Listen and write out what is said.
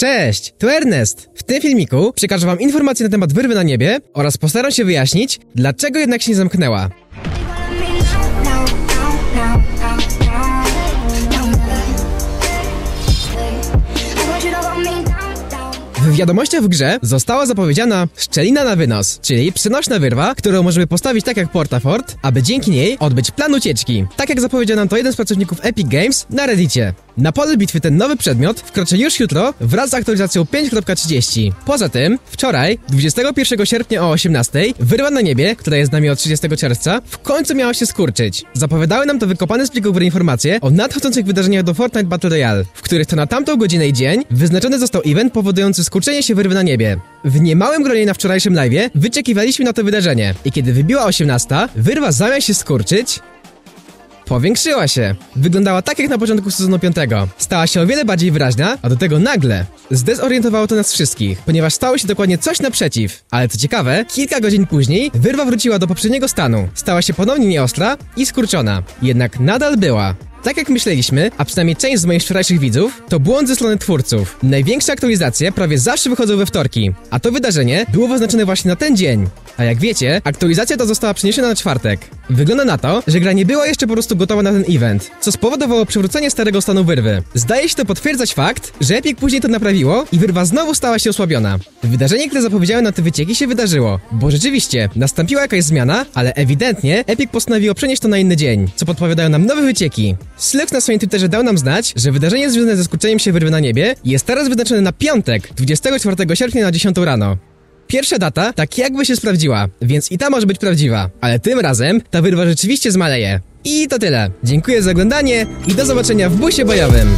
Cześć, tu Ernest. W tym filmiku przekażę wam informacje na temat wyrwy na niebie oraz postaram się wyjaśnić, dlaczego jednak się nie zamknęła. W wiadomościach w grze została zapowiedziana szczelina na wynos, czyli przenośna wyrwa, którą możemy postawić tak jak Portafort, aby dzięki niej odbyć plan ucieczki. Tak jak zapowiedział nam to jeden z pracowników Epic Games na Reddicie. Na pole bitwy ten nowy przedmiot wkroczy już jutro wraz z aktualizacją 5.30. Poza tym, wczoraj, 21 sierpnia o 18, wyrwa na niebie, która jest z nami od 30 czerwca, w końcu miała się skurczyć. Zapowiadały nam to wykopane z plików informacje o nadchodzących wydarzeniach do Fortnite Battle Royale, w których to na tamtą godzinę i dzień wyznaczony został event powodujący skurczenie się wyrwy na niebie. W niemałym gronie na wczorajszym live'ie wyczekiwaliśmy na to wydarzenie i kiedy wybiła 18, wyrwa zamiast się skurczyć, powiększyła się. Wyglądała tak jak na początku sezonu 5. Stała się o wiele bardziej wyraźna, a do tego nagle zdezorientowało to nas wszystkich, ponieważ stało się dokładnie coś naprzeciw. Ale co ciekawe, kilka godzin później wyrwa wróciła do poprzedniego stanu. Stała się ponownie nieostra i skurczona. Jednak nadal była. Tak jak myśleliśmy, a przynajmniej część z moich wczorajszych widzów, to błąd ze strony twórców. Największe aktualizacje prawie zawsze wychodzą we wtorki, a to wydarzenie było wyznaczone właśnie na ten dzień. A jak wiecie, aktualizacja ta została przeniesiona na czwartek. Wygląda na to, że gra nie była jeszcze po prostu gotowa na ten event, co spowodowało przywrócenie starego stanu wyrwy. Zdaje się to potwierdzać fakt, że Epic później to naprawiło i wyrwa znowu stała się osłabiona. Wydarzenie, które zapowiedziały na te wycieki się wydarzyło, bo rzeczywiście nastąpiła jakaś zmiana, ale ewidentnie Epic postanowiło przenieść to na inny dzień, co podpowiadają nam nowe wycieki. Slux na swoim Twitterze dał nam znać, że wydarzenie związane ze skurczeniem się wyrwy na niebie jest teraz wyznaczone na piątek, 24 sierpnia na 10 rano. Pierwsza data tak jakby się sprawdziła, więc i ta może być prawdziwa, ale tym razem ta wyrwa rzeczywiście zmaleje. I to tyle. Dziękuję za oglądanie i do zobaczenia w busie bojowym.